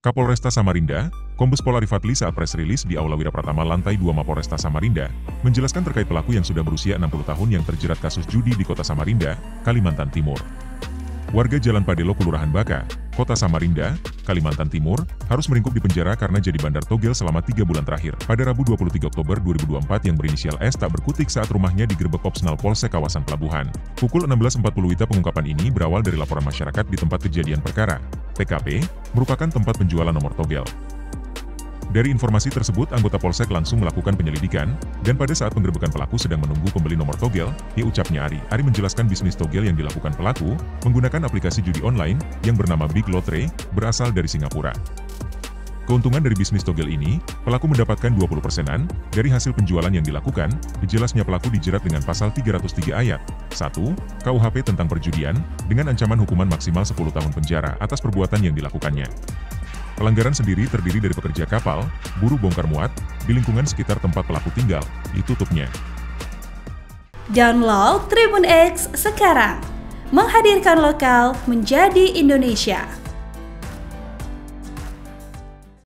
Kapolresta Samarinda, Kombes Pol Arif Fadli saat press release di Aula Wira Pratama lantai 2 Mapolresta Samarinda, menjelaskan terkait pelaku yang sudah berusia 60 tahun yang terjerat kasus judi di kota Samarinda, Kalimantan Timur. Warga Jalan Padelo, Kelurahan Baka, Kota Samarinda, Kalimantan Timur, harus meringkuk di penjara karena jadi bandar togel selama tiga bulan terakhir. Pada Rabu 23 Oktober 2024 yang berinisial S tak berkutik saat rumahnya digerebek Opsnal Polsek kawasan Pelabuhan. Pukul 16.40 Wita pengungkapan ini berawal dari laporan masyarakat di tempat kejadian perkara. TKP, merupakan tempat penjualan nomor togel. Dari informasi tersebut, anggota Polsek langsung melakukan penyelidikan, dan pada saat penggerbekan pelaku sedang menunggu pembeli nomor togel, ia ucapnya Ari. Ari menjelaskan bisnis togel yang dilakukan pelaku, menggunakan aplikasi judi online, yang bernama Big Lottery, berasal dari Singapura. Keuntungan dari bisnis togel ini, pelaku mendapatkan 20 persenan dari hasil penjualan yang dilakukan, jelasnya pelaku dijerat dengan pasal 303 ayat 1 KUHP tentang perjudian, dengan ancaman hukuman maksimal 10 tahun penjara atas perbuatan yang dilakukannya. Pelanggaran sendiri terdiri dari pekerja kapal, buruh bongkar muat, di lingkungan sekitar tempat pelaku tinggal, ditutupnya. Download Tribun X sekarang, menghadirkan lokal menjadi Indonesia.